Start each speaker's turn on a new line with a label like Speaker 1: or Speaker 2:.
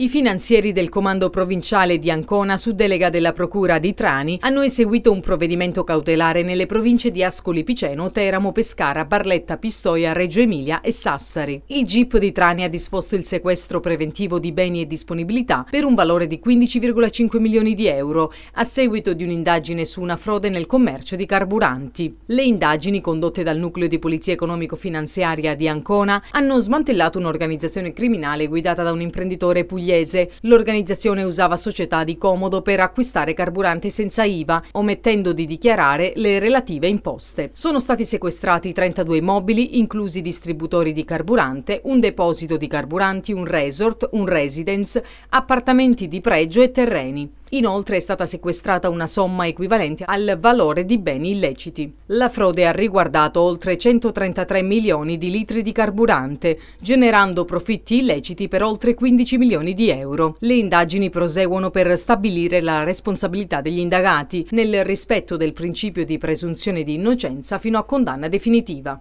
Speaker 1: I finanzieri del comando provinciale di Ancona, su delega della procura di Trani, hanno eseguito un provvedimento cautelare nelle province di Ascoli Piceno, Teramo, Pescara, Barletta, Pistoia, Reggio Emilia e Sassari. Il GIP di Trani ha disposto il sequestro preventivo di beni e disponibilità per un valore di 15,5 milioni di euro, a seguito di un'indagine su una frode nel commercio di carburanti. Le indagini condotte dal nucleo di polizia economico-finanziaria di Ancona hanno smantellato un'organizzazione criminale guidata da un imprenditore pugliese pugliese. L'organizzazione usava società di comodo per acquistare carburante senza IVA, omettendo di dichiarare le relative imposte. Sono stati sequestrati 32 immobili, inclusi distributori di carburante, un deposito di carburanti, un resort, un residence, appartamenti di pregio e terreni. Inoltre è stata sequestrata una somma equivalente al valore di beni illeciti. La frode ha riguardato oltre 133 milioni di litri di carburante, generando profitti illeciti per oltre 15 milioni di euro. Le indagini proseguono per stabilire la responsabilità degli indagati, nel rispetto del principio di presunzione di innocenza fino a condanna definitiva.